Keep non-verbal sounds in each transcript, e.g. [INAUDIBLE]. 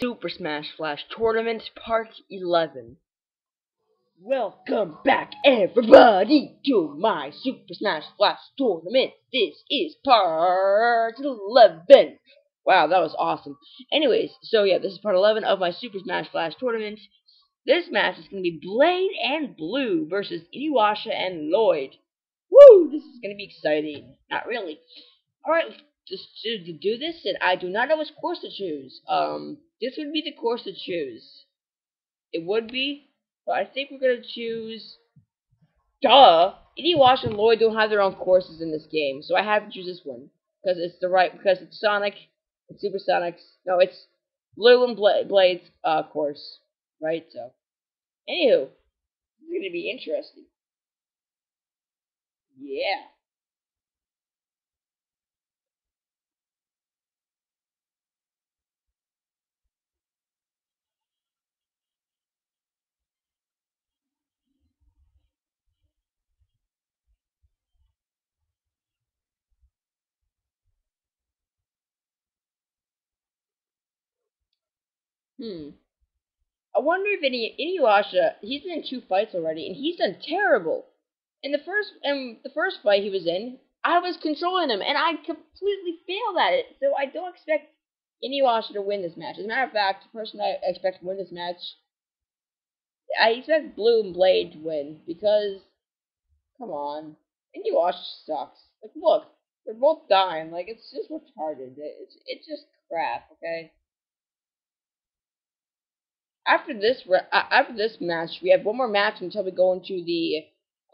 Super Smash Flash Tournament Part 11. Welcome back, everybody, to my Super Smash Flash Tournament. This is Part 11. Wow, that was awesome. Anyways, so yeah, this is Part 11 of my Super Smash Flash Tournament. This match is going to be Blade and Blue versus Inuyasha and Lloyd. Woo! This is going to be exciting. Not really. Alright, just to do this, and I do not know which course to choose. Um, this would be the course to choose. It would be, but I think we're gonna choose. Duh! Wash and Lloyd don't have their own courses in this game, so I have to choose this one because it's the right because it's Sonic, it's Super Sonic's. No, it's Blue and Bla Blade's uh, course, right? So, anywho, it's gonna be interesting. Yeah. Hmm. I wonder if any Inuyasha, he's been in two fights already, and he's done terrible. In the first, in the first fight he was in, I was controlling him, and I completely failed at it. So I don't expect Inuyasha to win this match. As a matter of fact, the person I expect to win this match, I expect Blue and Blade to win because, come on, Inuyasha sucks. Like, look, they're both dying. Like, it's just retarded. It's it's just crap. Okay after this after this match, we have one more match until we go into the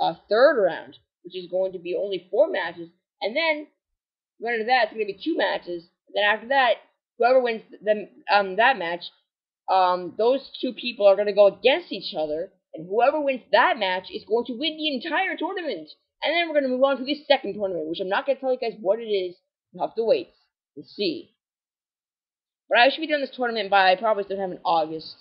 uh, third round, which is going to be only four matches, and then after that, it's going to be two matches. And Then after that, whoever wins the, um, that match, um, those two people are going to go against each other, and whoever wins that match is going to win the entire tournament. And then we're going to move on to the second tournament, which I'm not going to tell you guys what it is. You have to wait and see. But I should be doing this tournament by probably sometime in August.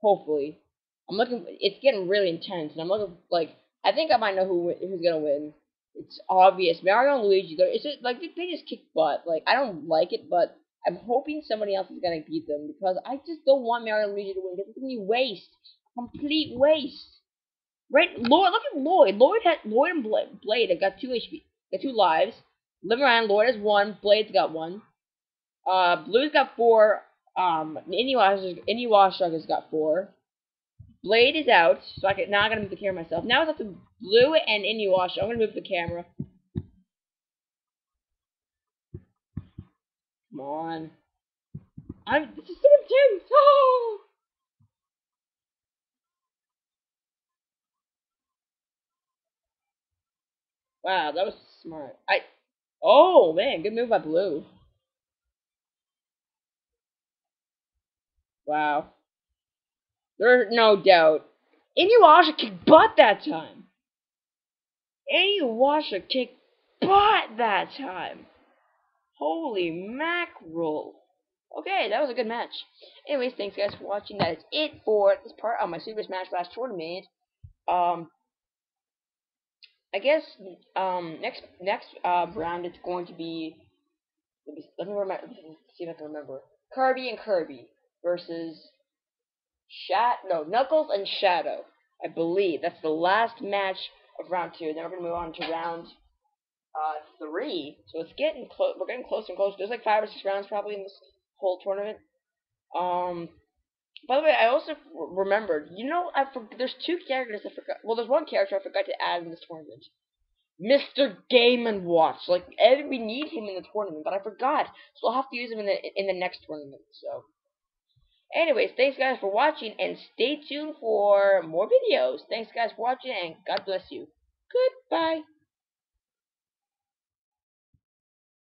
Hopefully. I'm looking. It's getting really intense, and I'm looking like I think I might know who who's gonna win. It's obvious. Mario and Luigi. It's just like they just kick butt. Like I don't like it, but I'm hoping somebody else is gonna beat them because I just don't want Mario and Luigi to win. Because it's gonna be waste, complete waste. Right, Lloyd. Look at Lloyd. Lloyd had Lloyd and Blade. Blade have got two HP, got two lives. Live around. Lloyd has one. Blade's got one. Uh, Blue's got four. Um, Inuyasha, Inuyasha has got four. Blade is out, so I can now I'm gonna move the camera myself. Now it's up to Blue and Inuyasha. I'm gonna move the camera. Come on. I'm this is so intense! Oh! [GASPS] Wow, that was smart. I Oh man, good move by Blue. Wow. There's no doubt. Inuyasha kicked butt that time. Inuyasha kicked butt that time. Holy mackerel. Okay, that was a good match. Anyways, thanks guys for watching. That is it for this part of my Super Smash Bros. tournament. Um, I guess um next next uh round it's going to be let me, let me remember. Let me see if I can remember. Kirby and Kirby versus Shat no Knuckles and Shadow. I believe that's the last match of round two. Then we're gonna move on to round uh, three. So it's getting close. We're getting closer and closer. There's like five or six rounds probably in this whole tournament. Um. By the way, I also remembered. You know, I for, there's two characters I forgot. Well, there's one character I forgot to add in this tournament. Mr. Game and Watch. Like, we need him in the tournament, but I forgot. So I'll have to use him in the in the next tournament. So. Anyways, thanks guys for watching and stay tuned for more videos. Thanks guys for watching and God bless you. Goodbye.